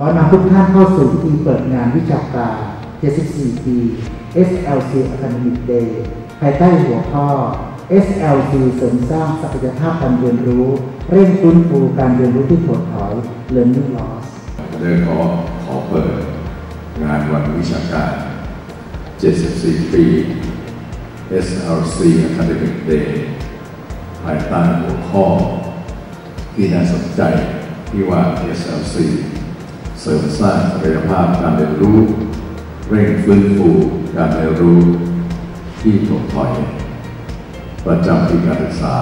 ขอนำทุกท่านเข้าสู่พิธีเปิดงานวิชาการ 74 ปี SLC Academic Day ภายใต้หัวข้อ SLC เสริมสร้างศักยภาพการเรียนรู้ เร่งฟื้นฟูการเรียนรู้ที่ถดถอย Learning Loss เลยขอขอเปิดงานวันวิชาการ 74 ปี SLC Academic Day ภายใต้หัวข้อที่น่าสนใจที่ว่า SLC เสริมสร้างศักยภาพการเรียนรู้ เร่งฟื้นฟูการเรียนรู้ที่ถดถอย ประจำปีการศึกษา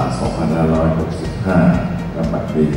2565ลำบัดนี้